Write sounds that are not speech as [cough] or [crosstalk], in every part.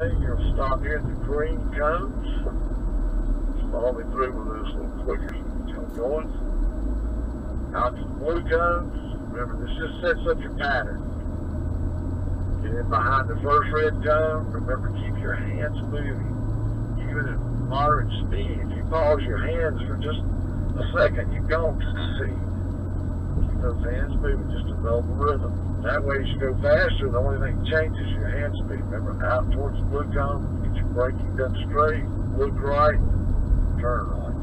You'll stop here at the green cones. Follow me through with this little quicker. Keep going. Out to the blue cones. Remember, this just sets up your pattern. Get in behind the first red cone. Remember, keep your hands moving. Even at moderate speed. If you pause your hands for just a second, you don't. Keep those hands moving. Just develop a rhythm. That way, as you go faster, the only thing changes your hand speed. Remember, out towards the blue cone, get your braking done straight, look right, turn right.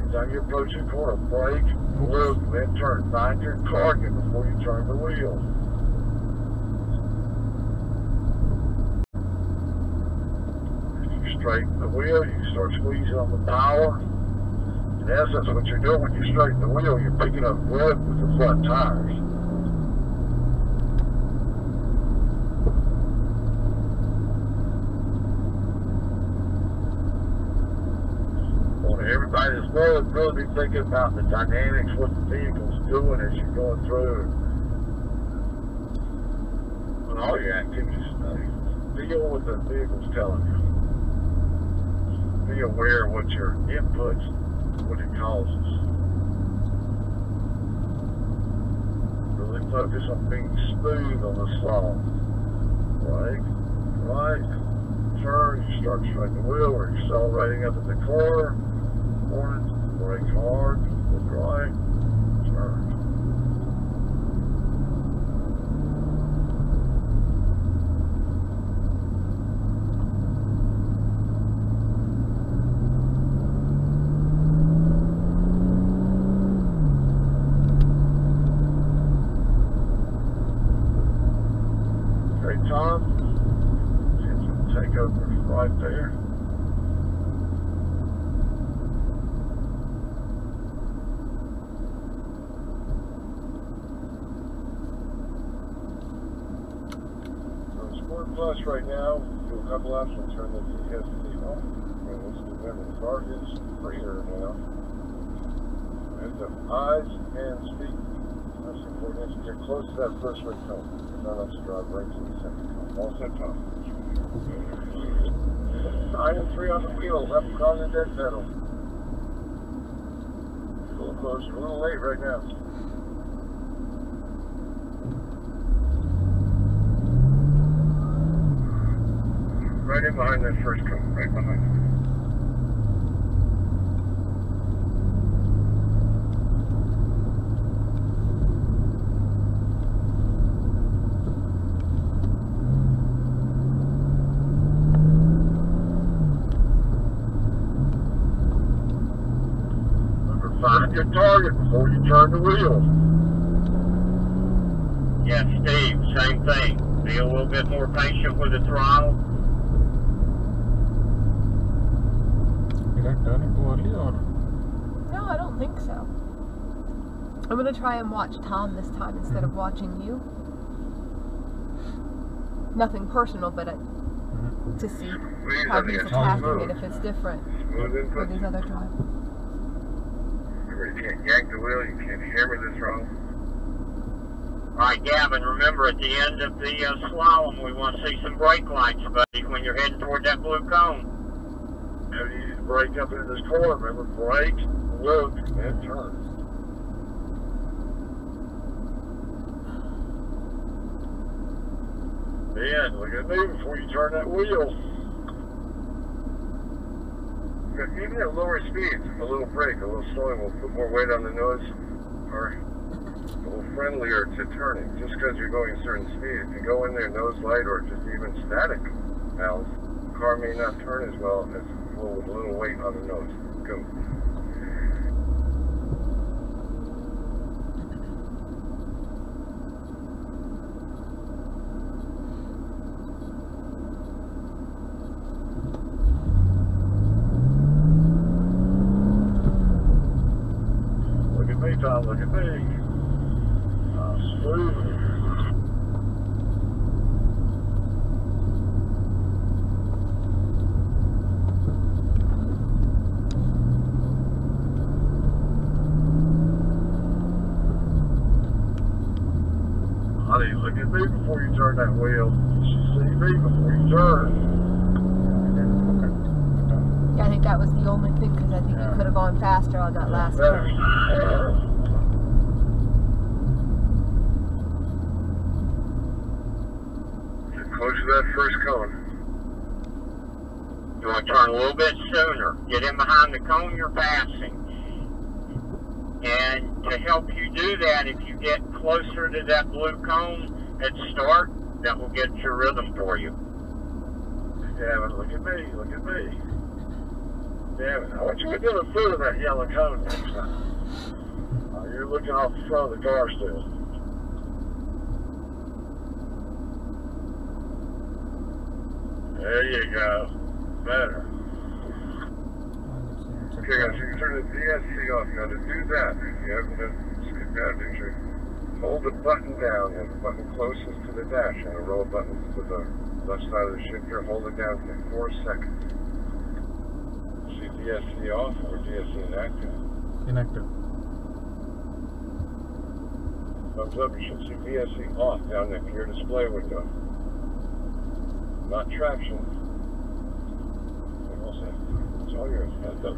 Anytime you approach the corner, brake, look, then turn. Find your target before you turn the wheel. You straighten the wheel, you start squeezing on the power. In essence, what you're doing when you straighten the wheel, you're picking up grip with the front tires. everybody that's really, really be thinking about the dynamics, what the vehicle's doing as you're going through. And all your activities uh, today. Feel what the vehicle's telling you. Be aware of what your inputs, what it causes. Really focus on being smooth on the slaw. Right, right, turn, you start straightening the wheel, we're accelerating up at the corner corner, brake hard, look right, turn. Okay, Tom, take over right there. So Plus right now, do a couple laps and turn the DSC off. And let's remember the car is freer now. And the eyes and speed. That's important. You get close to that first red cone, up to drive right to the second cone. All set. Nine and three on the wheel, left on the dead pedal. A little closer, a little late right now. Right in behind that first cone, right behind it. Find your target before you turn the wheel. Yeah, Steve, same thing. Be a little bit more patient with the throttle. Did turn it poorly or? No, I don't think so. I'm gonna try and watch Tom this time instead of watching you. Nothing personal, but uh, to see Please, how he's attacking it if it's different Smooth with his other drive. Remember, you can't yank the wheel, you can't hammer the throttle. All right, Gavin, remember at the end of the uh, slalom, we want to see some brake lights, buddy, when you're heading toward that blue cone. Now you need to brake up into this corner, remember, brake, look, and turn. Then, look at me before you turn that wheel. Even at lower speeds, a little brake, a little slowing will put more weight on the nose, or a little friendlier to turning, just because you're going a certain speed. If you go in there nose light or just even static valves, the car may not turn as well as a little weight on the nose. Go. Look at me, Tom. Look at me. Uh, smooth. Before you turn that wheel. You should see me before you turn. And then look at the turn. Yeah, I think that was the only thing because I think Yeah. you could have gone faster on that last turn. Get close to that first cone. You want to turn a little bit sooner. Get in behind the cone you're passing. And to help you do that, if you get closer to that blue cone at start, that will get your rhythm for you. Damn it, look at me, look at me. Damn it, I want you to get in the foot of that yellow cone next time. Uh, you're looking off the front of the car still. There you go. Better. And it's, it's Okay, guys, you can turn the DSC off. Now to do that, you have to skip down picture. Hold the button down, and the button closest to the dash, and the roll button to the left side of the shifter. Hold it down for four seconds. See DSC off or DSC inactive. inactive. Thumbs up, you should see DSC off down there in your display window. Not traction. What else? It's all yours. Heads up.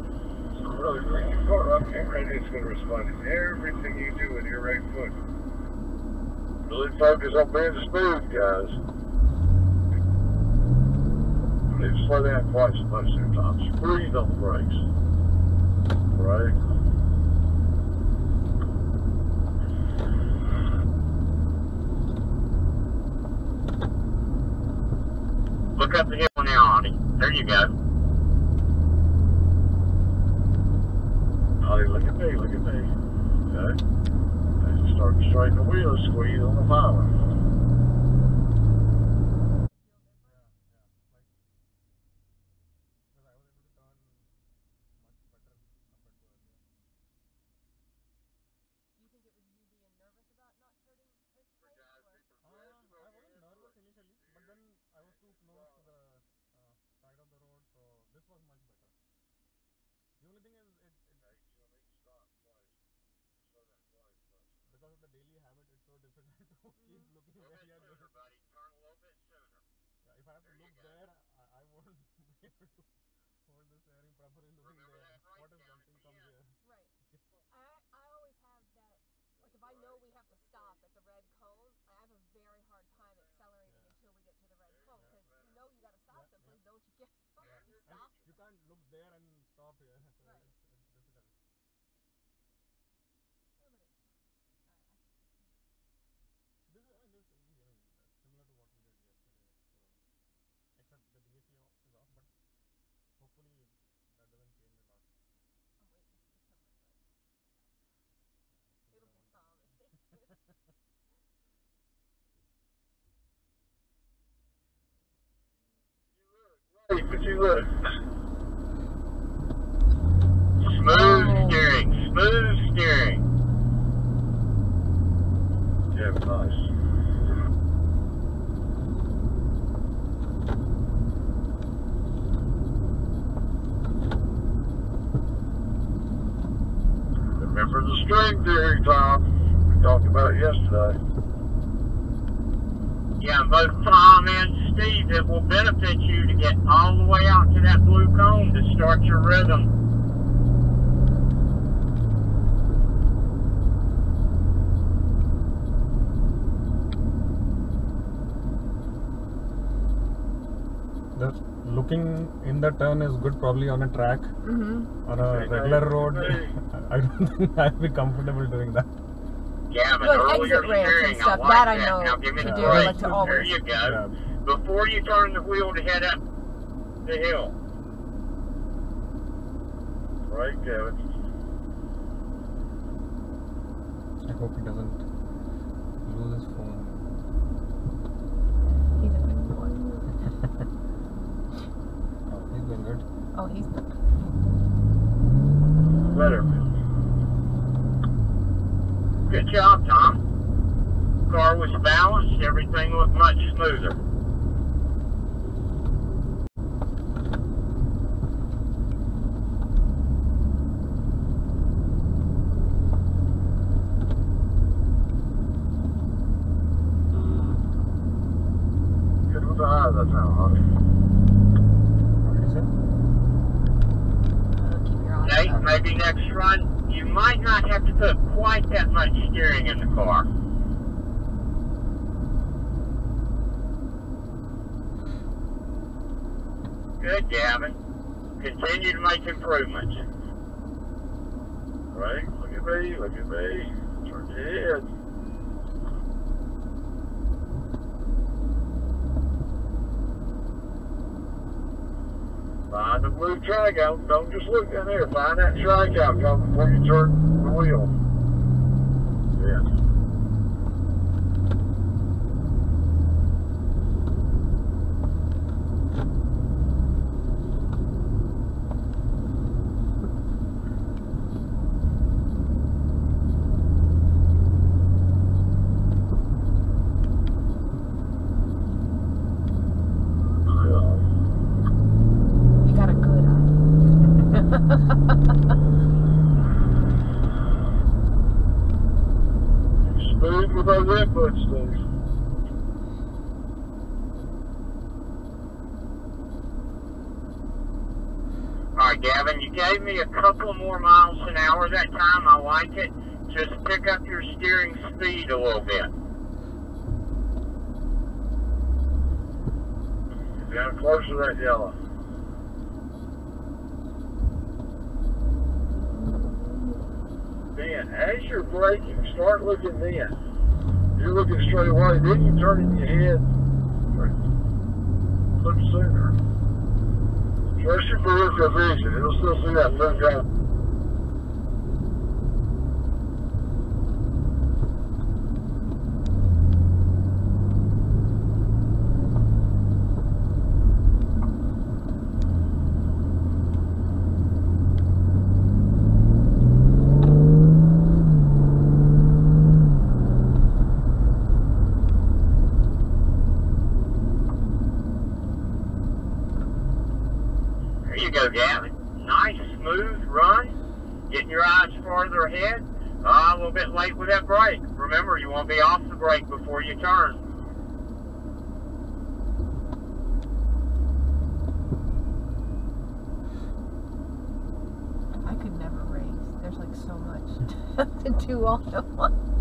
So really bring your car up and ready. It's going to respond to everything you do with your right foot. Really focus on being smooth, guys. You need to slow down quite so much. Just breathe on the brakes. Right? Look up the hill now, Audie. There you go. Ollie, look at me, look at me. Okay? As you start to straighten the wheel, squeeze on the power. You think it difficult to keep looking A little where bit you are sooner, going. buddy. Turn a little bit sooner. Yeah, if I have to There you look there, I, I won't [laughs] be able to hold the steering properly looking Remember there. that right What if something comes end. here? Right. [laughs] I I always have that. Like if I know we have to stop at the red cone, I have a very hard time accelerating Yeah. until we get to the red cone because you know you got to stop Yeah, someplace, don't you? Get [laughs] Yeah. you And stop. you can't look there and stop here, so Right. it's, it's difficult. Yeah, but it's fun. I, I think it's fun. This is, I mean, this is easy. I mean, uh, similar to what we did yesterday. So, except the DSC off, is off, but hopefully that doesn't change a lot. I'm waiting to see if somebody like. Yeah, hopefully It'll be that Tom if they do. Smooth Oh. steering. Smooth steering. Yeah, nice. Remember the string theory, Tom. We talked about yesterday. Yeah, both Tom and Steve, it will benefit you to get all the way out to that blue cone to start your rhythm. The looking in the turn is good probably on a track. Mm-hmm. On a Okay, regular guys, road. [laughs] I don't think I'd be comfortable doing that. Gavin, Like earlier exit ramps and stuff, I like that I that. know Now give me to the do, brakes. like to there you go. Yeah. Before you turn the wheel to head up the hill. Right, Kevin? I hope he doesn't lose his phone. He's a good boy. [laughs] Oh, he's doing good. Oh, he's good. Better. Good job, Tom. Car was balanced. Everything looked much smoother. that time, honey. What did you say? Uh, keep your eyes Nate, open. Maybe next run, you might not have to put quite that much steering in the car. Good, Gavin. Continue to make improvements. Right? Look at me, look at me. Turn your head. Blue track out. Don't just look down there. Find that track out come before you turn the wheel. Yes. Yeah. You got a good Smooth inputs, Steve. All right, Gavin, you gave me a couple more miles an hour that time. I like it. Just pick up your steering speed a little bit. Down close to that yellow. Then, as you're braking, start looking then. You're looking straight away, then you turn in your head. Look sooner. Trust your peripheral vision. It'll still see that front guy. You go, Gavin. Nice, smooth run. Getting your eyes farther ahead. Uh, a little bit late with that brake. Remember, you want to be off the brake before you turn. I could never race. There's like so much [laughs] to do all at once.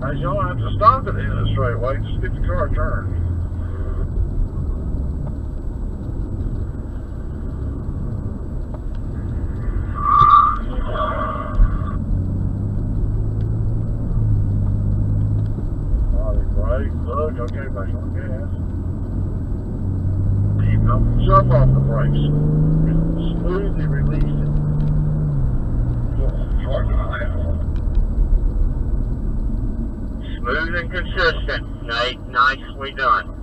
Now, you don't have to stop it in a straightaway. Just get the car turned. Body. Look, okay, back on gas. Keep off the brakes. Smoothly release it. Smooth and consistent, Nate. Nicely done.